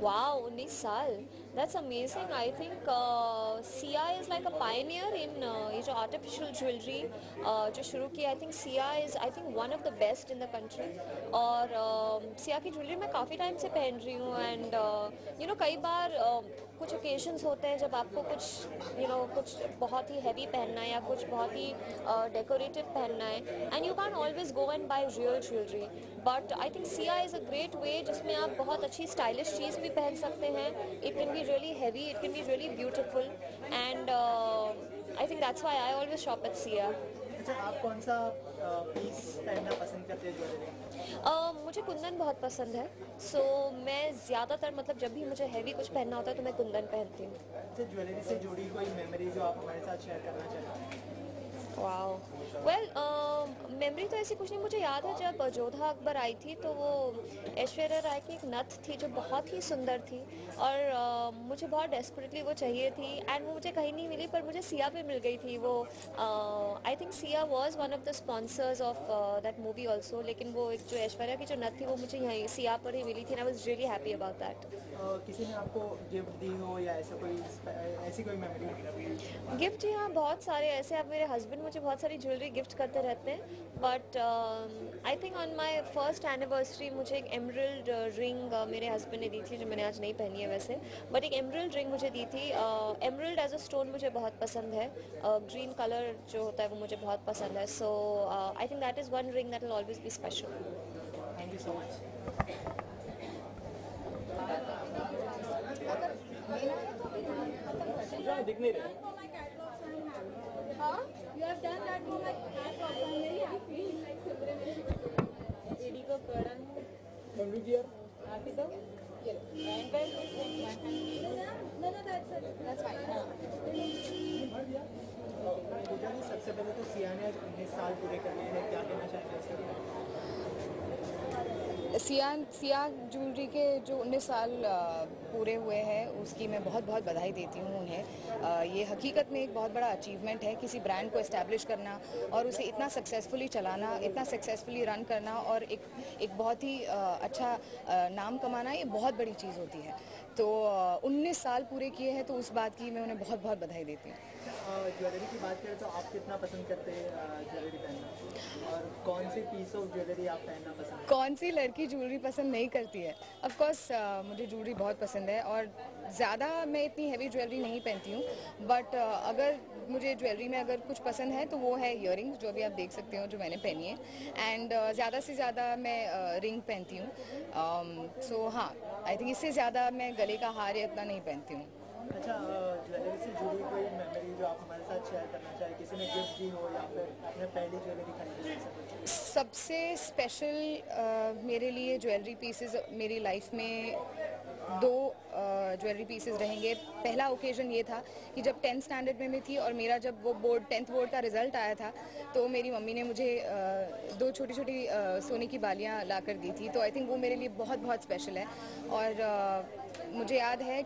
Wow, 19 साल That's amazing. I think uh, Sia is like a pioneer in uh, ये जो artificial jewelry uh, जो शुरू की I think Sia is I think one of the best in the country और uh, Sia की jewellery मैं काफ़ी time से पहन रही हूँ and uh, you know कई बार uh, कुछ ओकेजन्स होते हैं जब आपको कुछ यू you नो know, कुछ बहुत ही हैवी पहनना है या कुछ बहुत ही डेकोरेटिव uh, पहनना है। And you can always go and buy real jewellery but I think Sia is a great way जिसमें आप बहुत अच्छी स्टाइलिश चीज़ भी पहन सकते हैं। It can be really heavy it can be really beautiful and I think that's why I always shop at Sia अच्छा आप कौन सा पीस पहनना पसंद करते हैं ज्वेलरी? uh, मुझे कुंदन बहुत पसंद है। सो so, मैं ज़्यादातर मतलब जब भी मुझे हैवी कुछ पहनना होता है तो मैं कुंदन पहनती हूँ। अच्छा ज्वेलरी से जुड़ी कोई मेमोरी जो आप हमारे साथ शेयर करना चाहते हैं वाओ वेल मेमोरी तो ऐसी कुछ नहीं मुझे याद है जब जोधा अकबर आई थी तो वो ऐश्वर्या राय की एक नथ थी जो बहुत ही सुंदर थी और uh, मुझे बहुत डेस्परेटली वो चाहिए थी एंड वो मुझे कहीं नहीं मिली पर मुझे सिया पे मिल गई थी वो I think Sia was one of the sponsors of that movie also लेकिन वो एक जो ऐश्वर्या की जो नथ थी वो मुझे यहीं सिया पर ही मिली थी I was really happy about that किसी ने आपको गिफ्ट दी हो या ऐसा कोई ऐसी कोई मेमोरी गिफ्ट जी हाँ बहुत सारे ऐसे अब मेरे हस्बैंड मुझे बहुत सारी ज्वेलरी गिफ्ट करते रहते हैं। But I think on my first anniversary मुझे एक एमरल्ड रिंग uh, मेरे हस्बैंड ने दी थी जो मैंने आज नहीं पहनी है वैसे। बट एक एमरल्ड रिंग मुझे दी थी। एमरल्ड एज अ स्टोन मुझे बहुत पसंद है। ग्रीन uh, कलर जो होता है वो मुझे बहुत पसंद है। So I think that is one ring that will always be special thank you so much दिख नहीं रहे Huh? You have done that for my catalog. I'm very happy. एडी को कड़ा कंप्लीट ईयर आप ही तो and well No, no, that's it. That's fine Puja ji सबसे पहले तो सिया ने उन्नीस साल पूरे कर लिए हैं क्या कहना चाहते हैं इसके बारे में? सिया सिया ज्वेलरी के जो 19 साल पूरे हुए हैं उसकी मैं बहुत बहुत बधाई देती हूँ उन्हें ये हकीकत में एक बहुत बड़ा अचीवमेंट है किसी ब्रांड को इस्टेब्लिश करना और उसे इतना सक्सेसफुली चलाना इतना सक्सेसफुली रन करना और एक एक बहुत ही अच्छा नाम कमाना ये बहुत बड़ी चीज़ होती है। तो 19 साल पूरे किए हैं तो उस बात की मैं उन्हें बहुत बहुत बधाई देती हूँ। ज्वेलरी की बात करें तो आप कितना पसंद करते हैं ज्वेलरी पहनना? और कौन सी पीस ऑफ़ ज्वेलरी आप पहनना पसंद कौन सी लड़की ज्वेलरी पसंद नहीं करती है? ऑफ़ कोर्स मुझे ज्वेलरी बहुत पसंद है और ज़्यादा मैं इतनी हैवी ज्वेलरी नहीं पहनती हूँ बट अगर मुझे ज्वेलरी में अगर कुछ पसंद है तो वो है इयर जो अभी आप देख सकते हो जो मैंने पहनी है। एंड ज़्यादा से ज़्यादा मैं रिंग पहनती हूँ। सो हाँ आई थिंक इससे ज़्यादा मैं गले का हार या इतना नहीं पहनती हूँ। अच्छा ज्वेलरी से जुड़ी कोई मेमोरी जो आप हमारे साथ शेयर करना चाहें किसी ने गिफ्ट दी हो या फिर आपने पहली ज्वेलरी खरीदी ऐसा कुछ? सबसे स्पेशल मेरे लिए ज्वेलरी पीसेस मेरी लाइफ में दो ज्वेलरी पीसेस रहेंगे। पहला ओकेजन ये था कि जब टेंथ स्टैंडर्ड में मैं थी और मेरा जब वो बोर्ड टेंथ बोर्ड का रिज़ल्ट आया था तो मेरी मम्मी ने मुझे दो छोटी छोटी सोने की बालियाँ ला कर दी थी। तो आई थिंक वो मेरे लिए बहुत बहुत स्पेशल है। और मुझे याद है